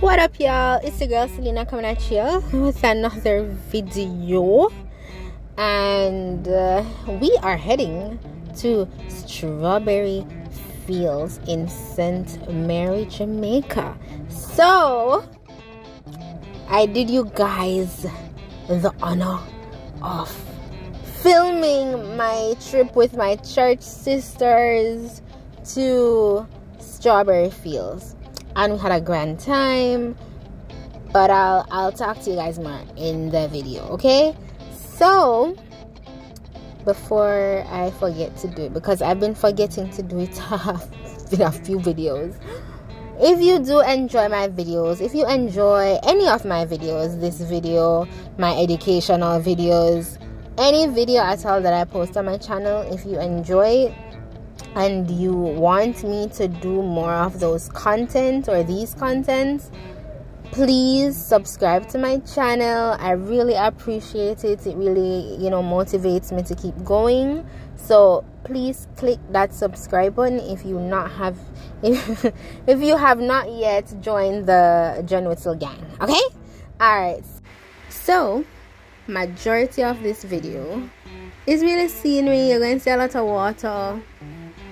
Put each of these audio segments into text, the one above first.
what up y'all? It's the girl selena coming at you with another video. And uh, we are heading to strawberry fields in st mary jamaica. So i did you guys the honor of filming my trip with my church sisters to strawberry fields and we had a grand time but i'll i'll talk to you guys more in the video okay? So before i forget to do it because i've been forgetting to do it in a few videos. If you do enjoy my videos if you enjoy any of my videos this video my educational videos any video at all that i post on my channel if you enjoy it and you want me to do more of those content or these contents? Please subscribe to my channel. I really appreciate it. It really you know motivates me to keep going. So please click that subscribe button if you not have if, if you have not yet joined the john whistle gang okay? All right so majority of this video is really scenery. You're going to see a lot of water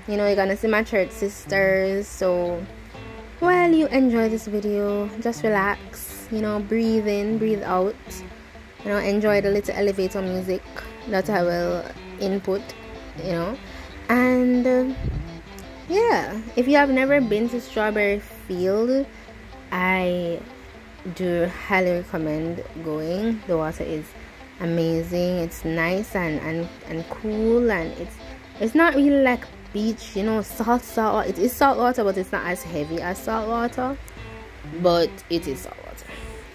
you know you're gonna see my church sisters so while you enjoy this video. Just relax you know breathe in breathe out. You know enjoy the little elevator music that i will input you know. And uh, yeah if you have never been to strawberry field i do highly recommend going. The water is amazing. It's nice and and, and cool and it's it's not really like beach you know salt salt it is salt water but it's not as heavy as salt water. But it is salt water.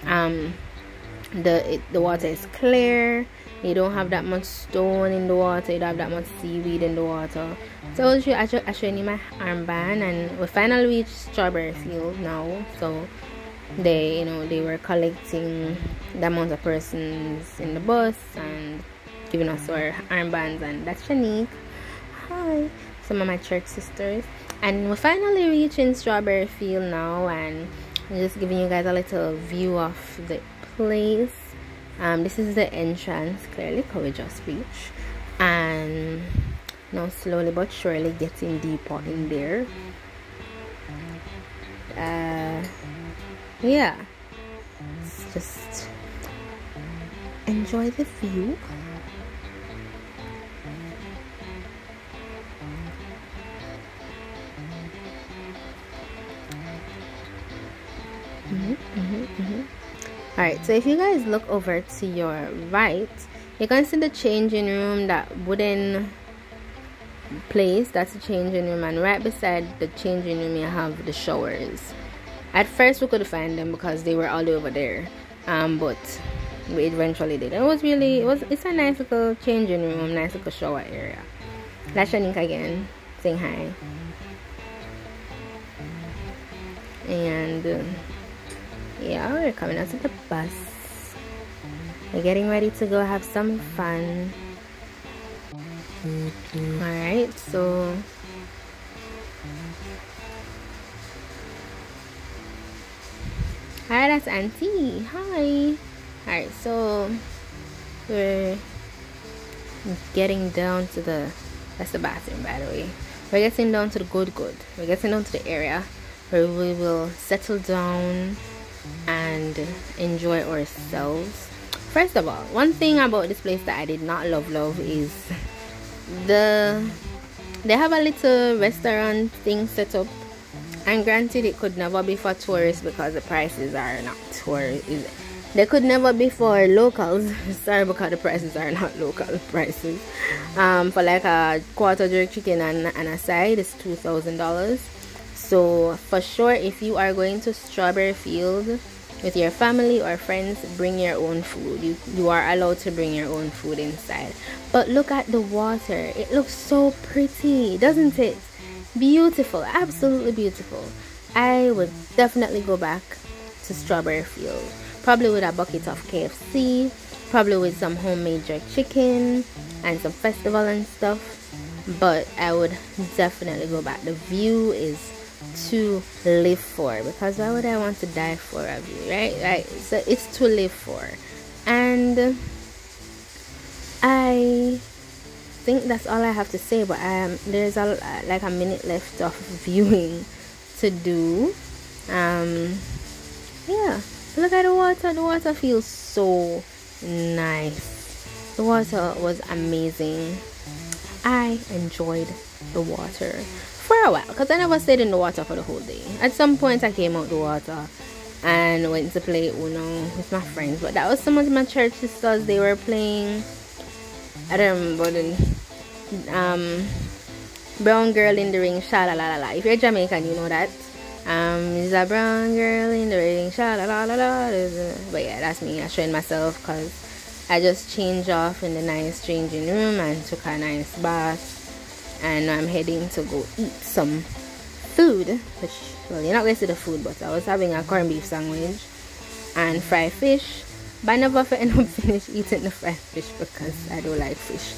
Um the it, the water is clear. You don't have that much stone in the water. You don't have that much seaweed in the water. So i show, I show, I show you my armband and we finally reached strawberry field now. So they you know they were collecting the amount of persons in the bus and giving us our armbands and that's Shanique hi some of my church sisters. And we're finally reaching strawberry field now and I'm just giving you guys a little view of the place. Um, this is the entrance clearly Courageous Beach. And now slowly but surely getting deeper in there. Uh, yeah. Just enjoy the view Mm -hmm, mm -hmm, all right so if you guys look over to your right you're gonna see the changing room that wooden place that's the changing room and right beside the changing room you have the showers. At first we couldn't find them because they were all over there um but we eventually did. It was really it was it's a nice little changing room nice little shower area. That's Shanique again saying hi. And uh, yeah we're coming out to the bus. We're getting ready to go have some fun. Mm-hmm. All right so hi that's auntie. Hi. All right so we're getting down to the that's the bathroom by the way. We're getting down to the good good. We're getting down to the area where we will settle down and enjoy ourselves. First of all one thing about this place that i did not love love is the they have a little restaurant thing set up. And granted it could never be for tourists because the prices are not tourist they could never be for locals. Sorry because the prices are not local prices. Um, for like a quarter jerk chicken and, and a side is two thousand dollars so for sure if you are going to strawberry field with your family or friends bring your own food. You you are allowed to bring your own food inside. But look at the water. It looks so pretty doesn't it? Beautiful absolutely beautiful. I would definitely go back to strawberry field. Probably with a bucket of kfc probably with some homemade jerk chicken and some festival and stuff. But i would definitely go back. The view is to live for because why would I want to die for of you, right? Right. So it's to live for, and I think that's all I have to say. But um, there's a like a minute left of viewing to do. Um, yeah, look at the water. The water feels so nice. The water was amazing. I enjoyed the water for a while because I never stayed in the water for the whole day. At some point, I came out the water and went to play Uno with my friends, but that was some of my church sisters. They were playing. I don't remember the um, brown girl in the ring. Sha la la la. If you're Jamaican, you know that. Um, is a brown girl in the ring. Sha la la la la. But yeah, that's me. I showing myself because I just changed off in the nice changing room and took a nice bath. And I'm heading to go eat some food. Which, well, you're not going to see the food, but I was having a corned beef sandwich and fried fish. But I never end up finish eating the fried fish because I don't like fish.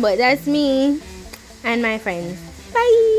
But that's me and my friends. Bye!